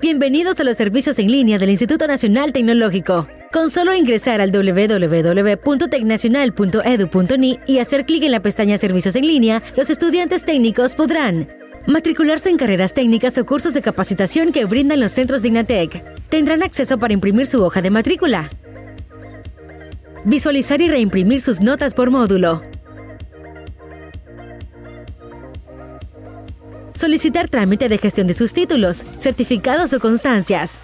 Bienvenidos a los servicios en línea del Instituto Nacional Tecnológico. Con solo ingresar al www.tecnacional.edu.ni y hacer clic en la pestaña Servicios en línea, los estudiantes técnicos podrán matricularse en carreras técnicas o cursos de capacitación que brindan los centros de Ignatec. Tendrán acceso para imprimir su hoja de matrícula, visualizar y reimprimir sus notas por módulo, solicitar trámite de gestión de sus títulos, certificados o constancias.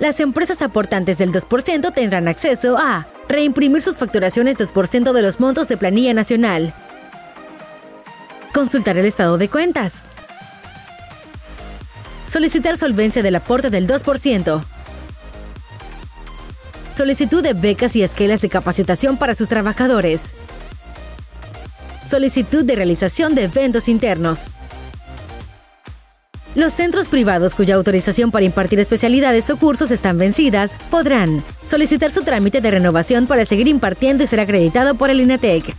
Las empresas aportantes del 2% tendrán acceso a reimprimir sus facturaciones 2% de los montos de planilla nacional, consultar el estado de cuentas, solicitar solvencia del aporte del 2%, solicitud de becas y esquelas de capacitación para sus trabajadores, solicitud de realización de eventos internos. Los centros privados cuya autorización para impartir especialidades o cursos están vencidas podrán solicitar su trámite de renovación para seguir impartiendo y ser acreditado por el INATEC.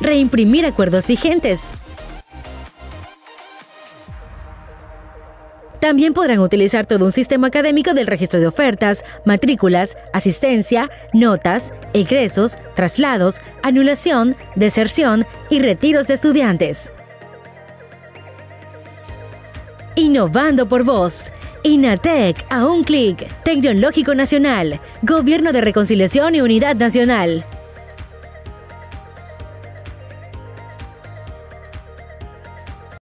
Reimprimir acuerdos vigentes. También podrán utilizar todo un sistema académico del registro de ofertas, matrículas, asistencia, notas, egresos, traslados, anulación, deserción y retiros de estudiantes. Innovando por vos. INATEC a un clic. Tecnológico Nacional. Gobierno de Reconciliación y Unidad Nacional.